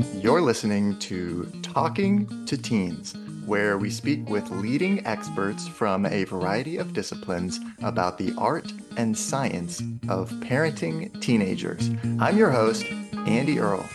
You're listening to Talking to Teens, where we speak with leading experts from a variety of disciplines about the art and science of parenting teenagers. I'm your host, Andy Earle.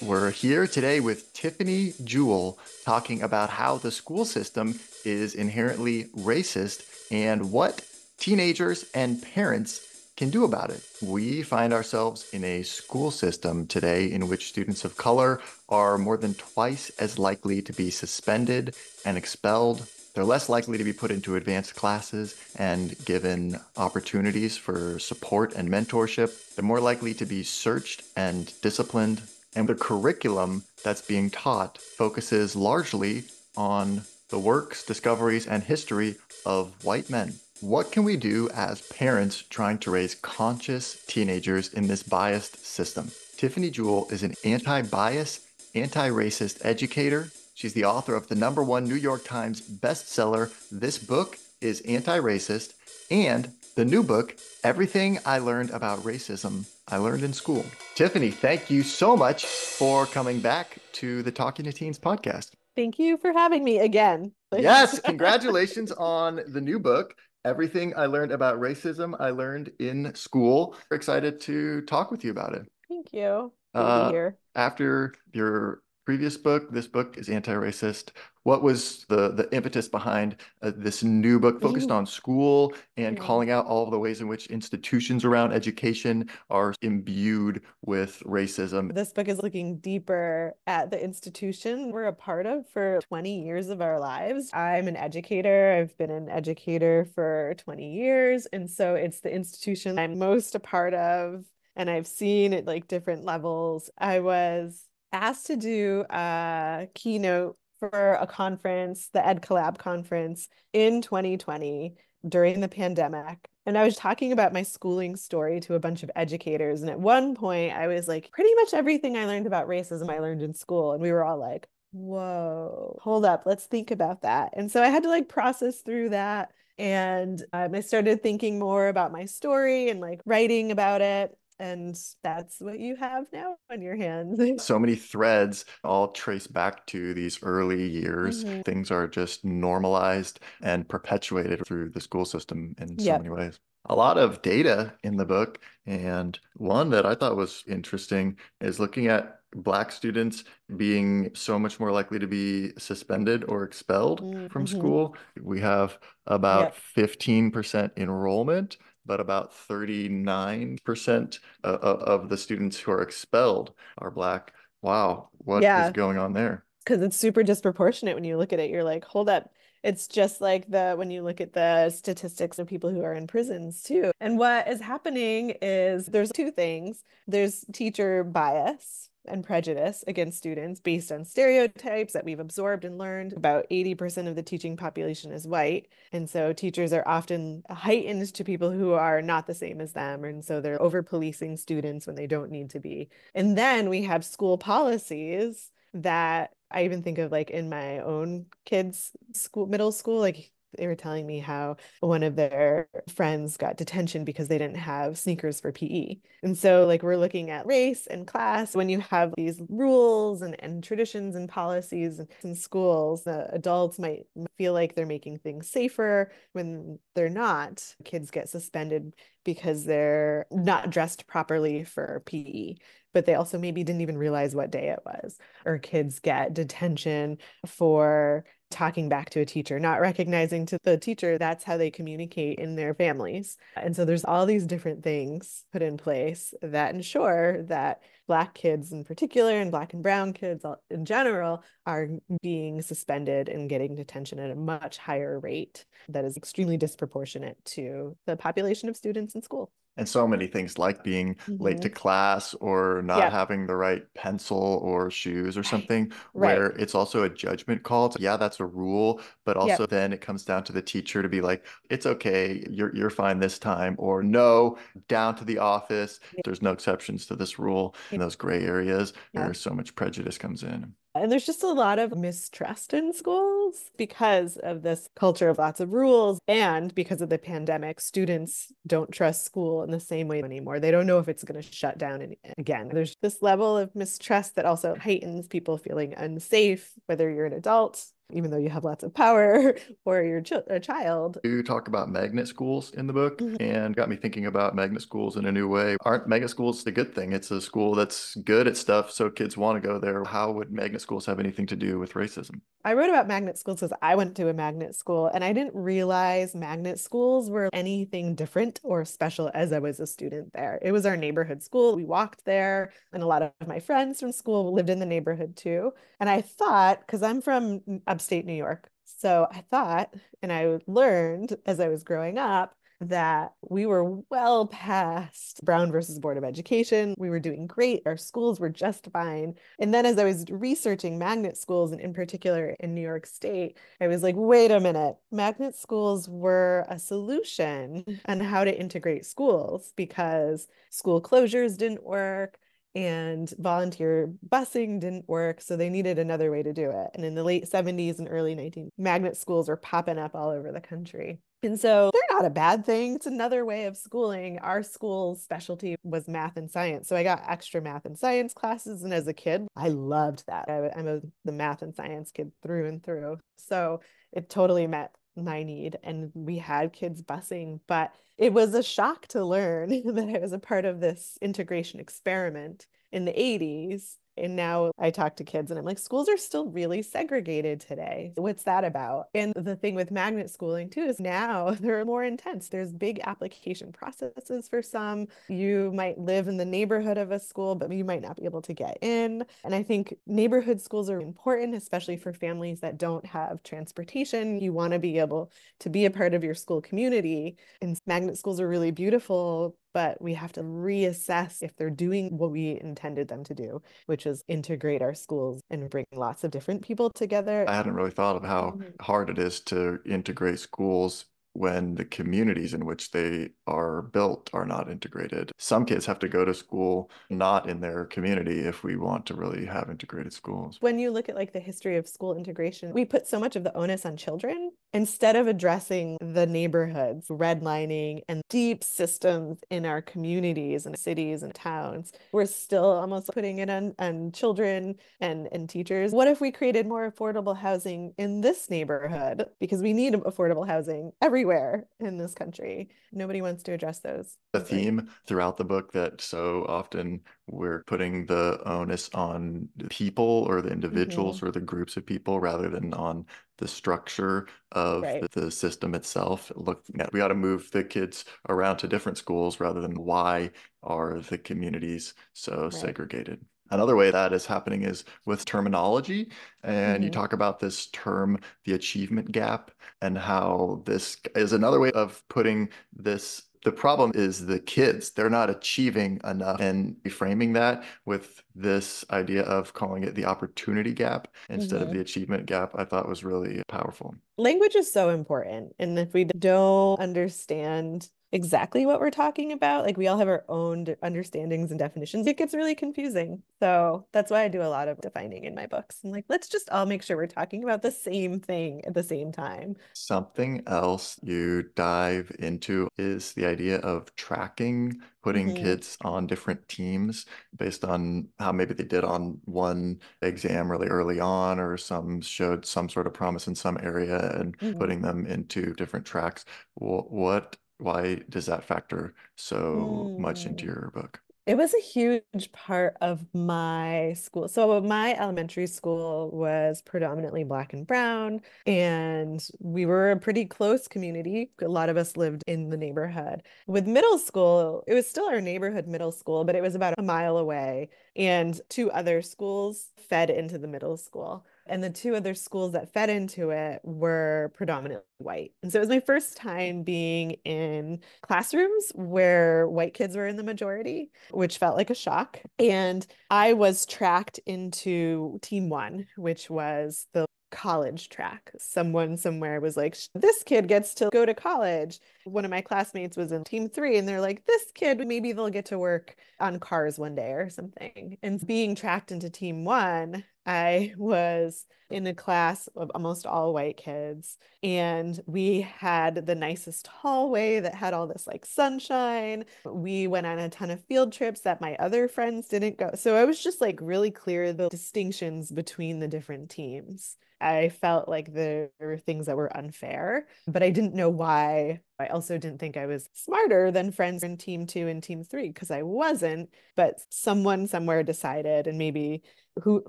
We're here today with Tiffany Jewell talking about how the school system is inherently racist and what teenagers and parents can do about it. We find ourselves in a school system today in which students of color are more than twice as likely to be suspended and expelled. They're less likely to be put into advanced classes and given opportunities for support and mentorship. They're more likely to be searched and disciplined. And the curriculum that's being taught focuses largely on the works, discoveries, and history of white men. What can we do as parents trying to raise conscious teenagers in this biased system? Tiffany Jewell is an anti bias, anti racist educator. She's the author of the number one New York Times bestseller, This Book is Anti Racist, and the new book, Everything I Learned About Racism I Learned in School. Tiffany, thank you so much for coming back to the Talking to Teens podcast. Thank you for having me again. yes, congratulations on the new book everything I learned about racism, I learned in school. We're excited to talk with you about it. Thank you. Uh, here. After your previous book, this book is anti-racist. What was the the impetus behind uh, this new book focused on school and calling out all of the ways in which institutions around education are imbued with racism? This book is looking deeper at the institution we're a part of for 20 years of our lives. I'm an educator. I've been an educator for 20 years, and so it's the institution I'm most a part of and I've seen at like different levels. I was asked to do a keynote for a conference, the Ed Collab conference in 2020 during the pandemic. And I was talking about my schooling story to a bunch of educators. And at one point, I was like, pretty much everything I learned about racism, I learned in school. And we were all like, whoa, hold up, let's think about that. And so I had to like process through that. And um, I started thinking more about my story and like writing about it and that's what you have now on your hands. so many threads all trace back to these early years. Mm-hmm. Things are just normalized and perpetuated through the school system in so yep. many ways. A lot of data in the book, and one that I thought was interesting is looking at Black students being so much more likely to be suspended or expelled mm-hmm. from school. We have about yep. 15% enrollment but about 39% of the students who are expelled are Black. Wow, what yeah. is going on there? Because it's super disproportionate when you look at it. You're like, hold up. It's just like the when you look at the statistics of people who are in prisons too. And what is happening is there's two things. There's teacher bias, and prejudice against students based on stereotypes that we've absorbed and learned. About 80% of the teaching population is white. And so teachers are often heightened to people who are not the same as them. And so they're over policing students when they don't need to be. And then we have school policies that I even think of like in my own kids' school, middle school, like they were telling me how one of their friends got detention because they didn't have sneakers for PE. And so, like, we're looking at race and class. When you have these rules and, and traditions and policies in schools, adults might feel like they're making things safer when they're not. Kids get suspended because they're not dressed properly for PE but they also maybe didn't even realize what day it was. Or kids get detention for talking back to a teacher, not recognizing to the teacher that's how they communicate in their families. And so there's all these different things put in place that ensure that Black kids in particular and Black and Brown kids in general are being suspended and getting detention at a much higher rate that is extremely disproportionate to the population of students in school and so many things like being mm-hmm. late to mm-hmm. class or not yeah. having the right pencil or shoes or something right. where it's also a judgment call to, yeah that's a rule but also then it comes down to the teacher to be like it's okay you're you're fine this time or no down to the office yep. there's no exceptions to this rule in those gray areas yeah. where so much prejudice comes in and there's just a lot of mistrust in schools because of this culture of lots of rules and because of the pandemic students don't trust school in the same way anymore. They don't know if it's going to shut down again. There's this level of mistrust that also heightens people feeling unsafe whether you're an adult even though you have lots of power or you're ch- a child. You talk about magnet schools in the book mm-hmm. and got me thinking about magnet schools in a new way. Aren't magnet schools a good thing? It's a school that's good at stuff, so kids want to go there. How would magnet schools have anything to do with racism? I wrote about magnet schools because I went to a magnet school and I didn't realize magnet schools were anything different or special as I was a student there. It was our neighborhood school. We walked there, and a lot of my friends from school lived in the neighborhood too. And I thought, because I'm from upstate New York. So I thought, and I learned as I was growing up, that we were well past Brown versus Board of Education. We were doing great. Our schools were just fine. And then as I was researching magnet schools, and in particular in New York State, I was like, wait a minute, magnet schools were a solution on how to integrate schools because school closures didn't work and volunteer busing didn't work so they needed another way to do it. And in the late 70s and early 19 magnet schools were popping up all over the country. And so they're not a bad thing. It's another way of schooling. Our school's specialty was math and science. So i got extra math and science classes and as a kid i loved that. I, am a the math and science kid through and through. So it totally met my need and we had kids busing but it was a shock to learn that i was a part of this integration experiment in the 80s and now I talk to kids and I'm like, schools are still really segregated today. What's that about? And the thing with magnet schooling too is now they're more intense. There's big application processes for some. You might live in the neighborhood of a school, but you might not be able to get in. And I think neighborhood schools are important, especially for families that don't have transportation. You want to be able to be a part of your school community. And magnet schools are really beautiful but we have to reassess if they're doing what we intended them to do, which is integrate our schools and bring lots of different people together. I hadn't really thought of how mm-hmm. hard it is to integrate schools when the communities in which they are built are not integrated. Some kids have to go to school not in their community if we want to really have integrated schools. When you look at like the history of school integration, we put so much of the onus on children instead of addressing the neighborhoods, redlining and deep systems in our communities and cities and towns. We're still almost putting it on, on children and, and teachers. What if we created more affordable housing in this neighborhood? Because we need affordable housing everywhere everywhere in this country. Nobody wants to address those. The theme throughout the book that so often we're putting the onus on the people or the individuals mm-hmm. or the groups of people rather than on the structure of right. the system itself. At we got to move the kids around to different schools rather than why are the communities so right. segregated. Another way that is happening is with terminology. And mm-hmm. you talk about this term, the achievement gap, and how this is another way of putting this. The problem is the kids, they're not achieving enough. And reframing that with this idea of calling it the opportunity gap instead mm-hmm. of the achievement gap, I thought was really powerful. Language is so important. And if we don't understand exactly what we're talking about. Like we all have our own understandings and definitions. It gets really confusing. So that's why I do a lot of defining in my books. And like, let's just all make sure we're talking about the same thing at the same time. Something else you dive into is the idea of tracking, putting mm-hmm. kids on different teams based on how maybe they did on one exam really early on, or some showed some sort of promise in some area and mm-hmm. putting them into different tracks. What why does that factor so mm. much into hmm. your book? It was a huge part of my school. So, my elementary school was predominantly black and brown, and we were a pretty close community. A lot of us lived in the neighborhood. With middle school, it was still our neighborhood middle school, but it was about a mile away, and two other schools fed into the middle school. And the two other schools that fed into it were predominantly white. And so it was my first time being in classrooms where white kids were in the majority, which felt like a shock. And I was tracked into team one, which was the college track. Someone somewhere was like, this kid gets to go to college. One of my classmates was in team three, and they're like, this kid, maybe they'll get to work on cars one day or something. And being tracked into team one I was in a class of almost all white kids, and we had the nicest hallway that had all this like sunshine. We went on a ton of field trips that my other friends didn't go. So I was just like really clear the distinctions between the different teams. I felt like there were things that were unfair, but I didn't know why. I also didn't think I was smarter than friends in team two and team three because I wasn't, but someone somewhere decided, and maybe who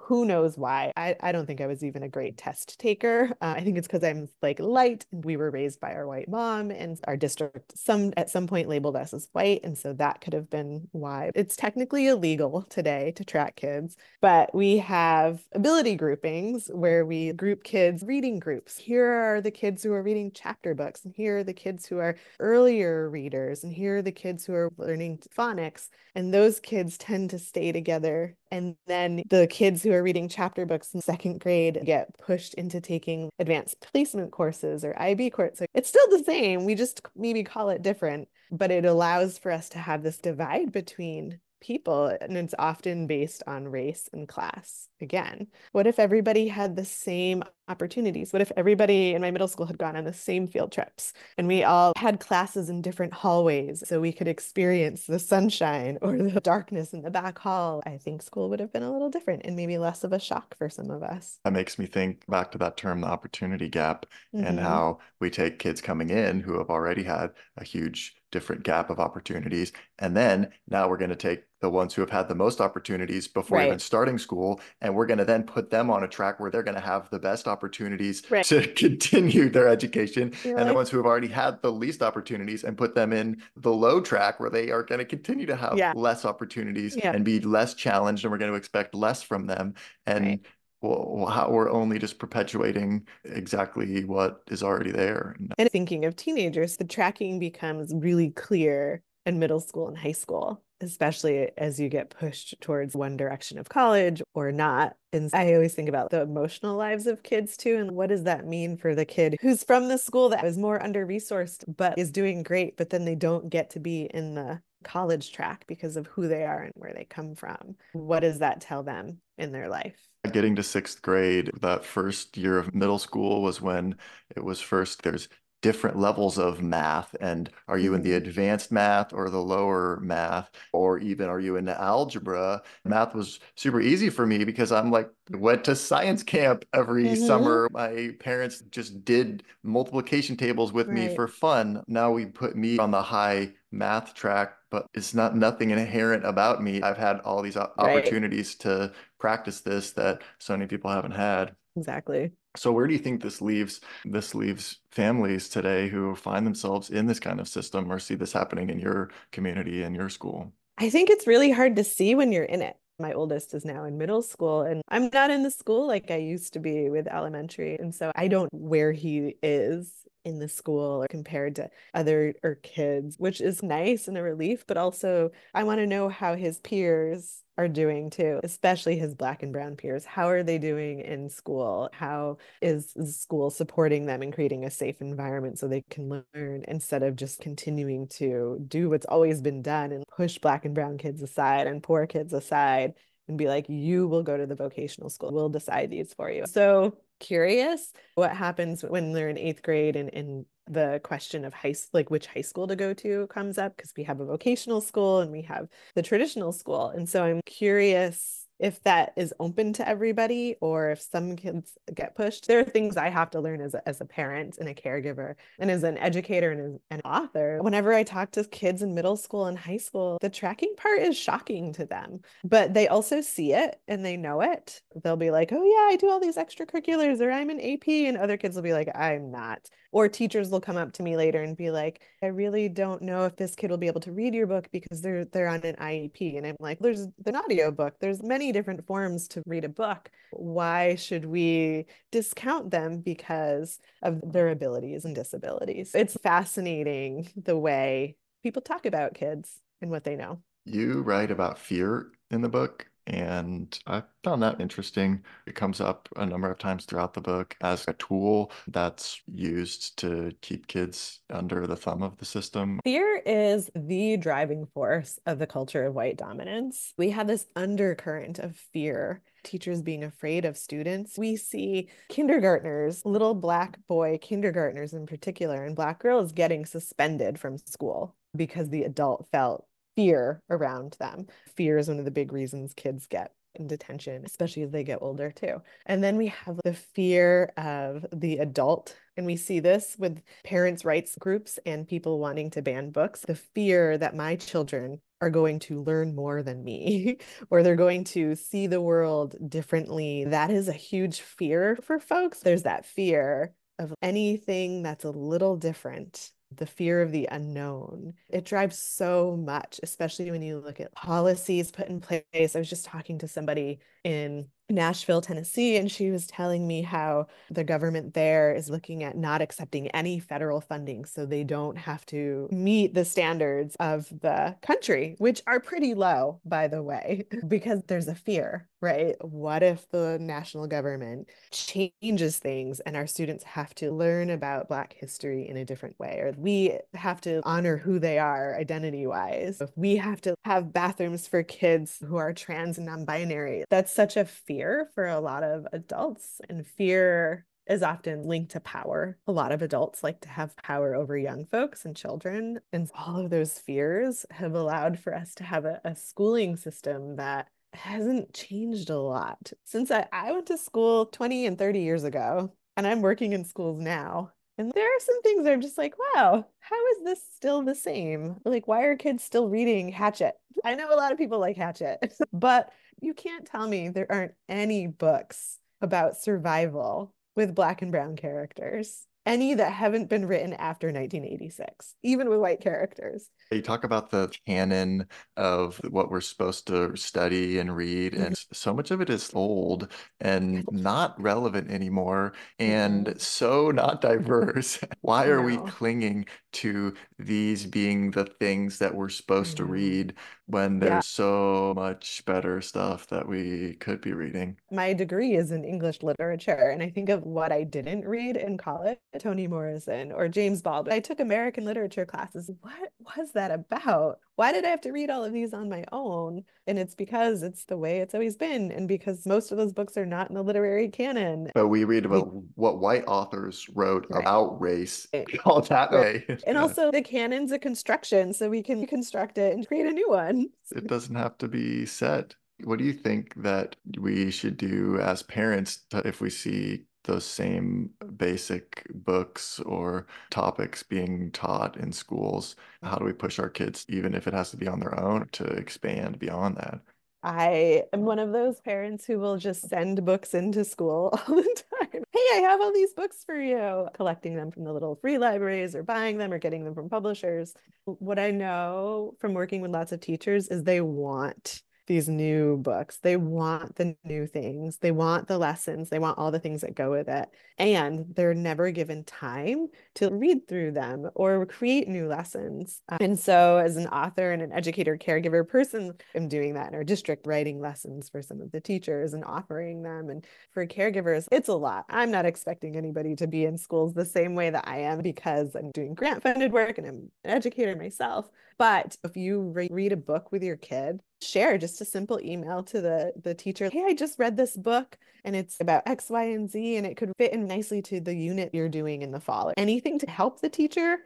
who knows why i i don't think i was even a great test taker. Uh, i think it's because i'm like light and we were raised by our white mom and our district some at some point labeled us as white and so that could have been why. It's technically illegal today to track kids but we have ability groupings where we group kids reading groups. Here are the kids who are reading chapter books and here are the kids who are earlier readers and here are the kids who are learning phonics and those kids tend to stay together and then the kids who are reading chapter books in second grade get pushed into taking advanced placement courses or IB courses. It's still the same. We just maybe call it different, but it allows for us to have this divide between people and it's often based on race and class again. What if everybody had the same opportunities? What if everybody in my middle school had gone on the same field trips and we all had classes in different hallways so we could experience the sunshine or the darkness in the back hall? I think school would have been a little different and maybe less of a shock for some of us. That makes me think back to that term the opportunity gap mm-hmm. and how we take kids coming in who have already had a huge different gap of opportunities. And then now we're going to take the ones who have had the most opportunities before right. even starting school, and we're going to then put them on a track where they're going to have the best opportunities right. to continue their education. You're and the ones who have already had the least opportunities and put them in the low track where they are going to continue to have yeah. less opportunities yeah. and be less challenged, and we're going to expect less from them. And right well, how we're only just perpetuating exactly what is already there. And thinking of teenagers, the tracking becomes really clear in middle school and high school, especially as you get pushed towards one direction of college or not. And I always think about the emotional lives of kids too. And what does that mean for the kid who's from the school that is more under resourced, but is doing great, but then they don't get to be in the college track because of who they are and where they come from? What does that tell them in their life? Getting to sixth grade, that first year of middle school was when it was first there's different levels of math and are you in the mm-hmm. advanced math or the lower math or even are you into algebra math was super easy for me because i'm like went to science camp every mm-hmm. summer my parents just did multiplication tables with right. me for fun now we put me on the high math track but it's not nothing inherent about me i've had all these opportunities right. to practice this that so many people haven't had exactly so where do you think this leaves this leaves families today who find themselves in this kind of system or see this happening in your community and your school? I think it's really hard to see when you're in it. My oldest is now in middle school and I'm not in the school like I used to be with elementary. And so I don't where he is in the school or compared to other or kids, which is nice and a relief, but also I want to know how his peers are doing too, especially his black and brown peers. How are they doing in school? How is school supporting them and creating a safe environment so they can learn instead of just continuing to do what's always been done and push black and brown kids aside and poor kids aside and be like, you will go to the vocational school. We'll decide these for you. So curious what happens when they're in eighth grade and, and the question of high like which high school to go to comes up because we have a vocational school and we have the traditional school. And so i'm curious if that is open to everybody or if some kids get pushed. There are things I have to learn as a, as a parent and a caregiver and as an educator and as an author. Whenever I talk to kids in middle school and high school, the tracking part is shocking to them, but they also see it and they know it. They'll be like, oh, yeah, I do all these extracurriculars or I'm an AP. And other kids will be like, I'm not. Or teachers will come up to me later and be like, I really don't know if this kid will be able to read your book because they're they're on an IEP. And I'm like, there's an audio book. There's many different forms to read a book. Why should we discount them because of their abilities and disabilities? It's fascinating the way people talk about kids and what they know. You write about fear in the book And I found that interesting. It comes up a number of times throughout the book as a tool that's used to keep kids under the thumb of the system. Fear is the driving force of the culture of white dominance. We have this undercurrent of fear teachers being afraid of students. We see kindergartners, little black boy kindergartners in particular, and black girls getting suspended from school because the adult felt fear around them. Fear is one of the big reasons kids get in detention, especially as they get older too. And then we have the fear of the adult. And we see this with parents' rights groups and people wanting to ban books. The fear that my children are going to learn more than me or they're going to see the world differently. That is a huge fear for folks. There's that fear of anything that's a little different the fear of the unknown. It drives so much, especially when you look at policies put in place. I was just talking to somebody in Nashville, Tennessee, and she was telling me how the government there is looking at not accepting any federal funding so they don't have to meet the standards of the country, which are pretty low, by the way, because there's a fear, right? What if the national government changes things and our students have to learn about Black history in a different way, or we have to honor who they are identity wise? If we have to have bathrooms for kids who are trans and non binary, that's such a fear fear for a lot of adults, and fear is often linked to power. A lot of adults like to have power over young folks and children. And all of those fears have allowed for us to have a, a schooling system that hasn't changed a lot. Since I, I went to school 20 and 30 years ago, and I'm working in schools now. And there are some things that I'm just like, wow, how is this still the same? Like, why are kids still reading Hatchet? I know a lot of people like Hatchet, but you can't tell me there aren't any books about survival with black and brown characters any that haven't been written after 1986, even with white characters. You talk about the canon of what we're supposed to study and read, mm-hmm. and so much of it is old and not relevant anymore and mm-hmm. so not diverse. Why are we clinging to these being the things that we're supposed mm-hmm. to read when there's yeah. so much better stuff that we could be reading? My degree is in English literature, and I think of what I didn't read in college Toni Morrison or James Baldwin. I took American literature classes. What was that about? Why did I have to read all of these on my own? And it's because it's the way it's always been. And because most of those books are not in the literary canon. But we read about we, what white authors wrote right. about race all that way. And also the canon's a construction, so we can construct it and create a new one. It doesn't have to be set. What do you think that we should do as parents if we see those same basic books or topics being taught in schools? How do we push our kids, even if it has to be on their own, to expand beyond that? I am one of those parents who will just send books into school all the time. Hey, I have all these books for you, collecting them from the little free libraries or buying them or getting them from publishers. What I know from working with lots of teachers is they want these new books. They want the new things. They want the lessons. They want all the things that go with it. And they're never given time to read through them or create new lessons. Uh, and so, as an author and an educator caregiver person, I'm doing that in our district, writing lessons for some of the teachers and offering them. And for caregivers, it's a lot. I'm not expecting anybody to be in schools the same way that I am because I'm doing grant funded work and I'm an educator myself. But if you re- read a book with your kid, share just a simple email to the the teacher. Hey, I just read this book and it's about X, Y, and Z, and it could fit in nicely to the unit you're doing in the fall. Anything to help the teacher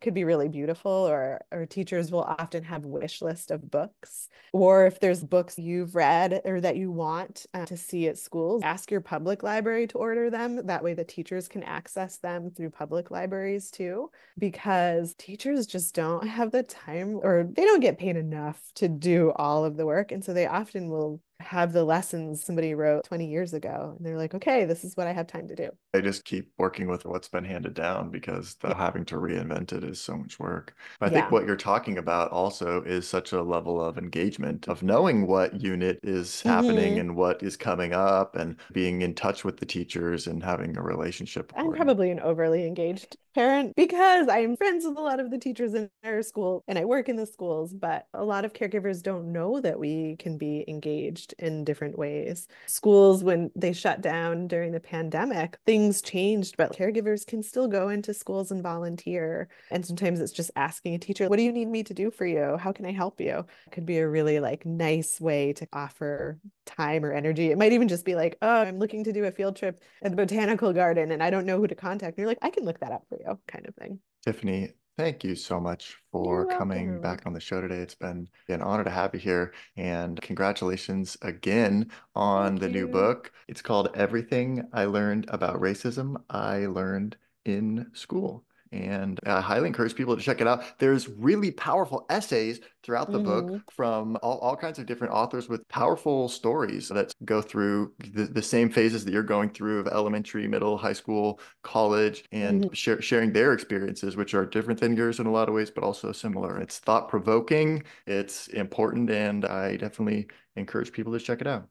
could be really beautiful or or teachers will often have wish list of books. Or if there's books you've read or that you want uh, to see at schools ask your public library to order them. That way the teachers can access them through public libraries too because teachers just don't have the time or they don't get paid enough to do all of the work. And so they often will have the lessons somebody wrote 20 years ago and they're like okay this is what i have time to do i just keep working with what's been handed down because the yeah. having to reinvent it is so much work i yeah. think what you're talking about also is such a level of engagement of knowing what unit is happening mm-hmm. and what is coming up and being in touch with the teachers and having a relationship i'm probably an overly engaged parent because I'm friends with a lot of the teachers in our school and I work in the schools, but a lot of caregivers don't know that we can be engaged in different ways. Schools, when they shut down during the pandemic, things changed, but caregivers can still go into schools and volunteer. And sometimes it's just asking a teacher, What do you need me to do for you? How can I help you? It could be a really like nice way to offer time or energy. It might even just be like, Oh, I'm looking to do a field trip at the botanical garden and I don't know who to contact. And you're like, I can look that up for you, kind of thing. Tiffany, thank you so much for coming back on the show today. It's been an honor to have you here. And congratulations again on thank the you. new book. It's called Everything I Learned About Racism I Learned in School and I highly encourage people to check it out. There's really powerful essays throughout the mm-hmm. book from all, all kinds of different authors with powerful stories that go through the, the same phases that you're going through of elementary, middle, high school, college, and mm-hmm. share, sharing their experiences, which are different than yours in a lot of ways, but also similar. It's thought provoking, it's important, and I definitely encourage people to check it out.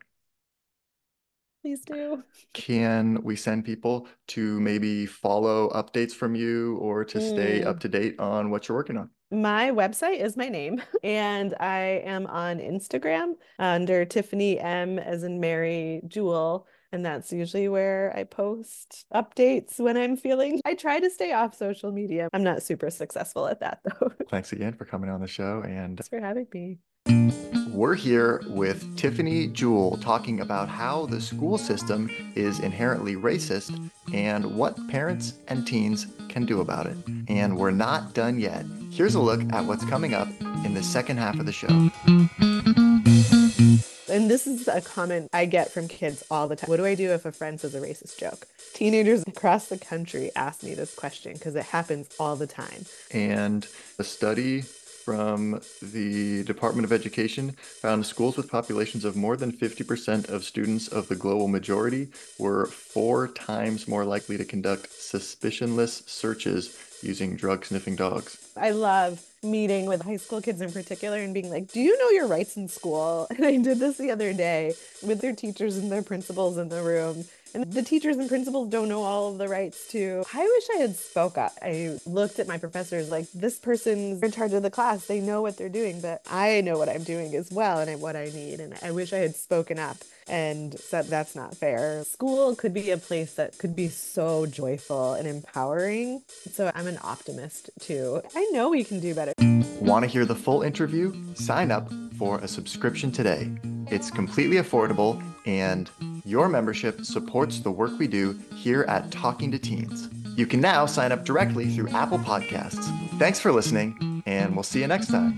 Please do. Can we send people to maybe follow updates from you or to stay up mm. to date on what you're working on? My website is my name, and I am on Instagram under Tiffany M as in Mary Jewell. And that's usually where I post updates when I'm feeling. I try to stay off social media. I'm not super successful at that though. Thanks again for coming on the show and thanks for having me. We're here with Tiffany Jewell talking about how the school system is inherently racist and what parents and teens can do about it. And we're not done yet. Here's a look at what's coming up in the second half of the show. And this is a comment I get from kids all the time. What do I do if a friend says a racist joke? Teenagers across the country ask me this question because it happens all the time. And a study from the Department of Education found schools with populations of more than 50% of students of the global majority were four times more likely to conduct suspicionless searches using drug sniffing dogs. I love meeting with high school kids in particular and being like, Do you know your rights in school? And I did this the other day with their teachers and their principals in the room. And the teachers and principals don't know all of the rights to. I wish I had spoke up. I looked at my professors like this person's in charge of the class. They know what they're doing, but I know what I'm doing as well and what I need. And I wish I had spoken up and said that's not fair. School could be a place that could be so joyful and empowering. So I'm an optimist too. I know we can do better. Want to hear the full interview? Sign up for a subscription today. It's completely affordable and your membership supports the work we do here at Talking to Teens. You can now sign up directly through Apple Podcasts. Thanks for listening, and we'll see you next time.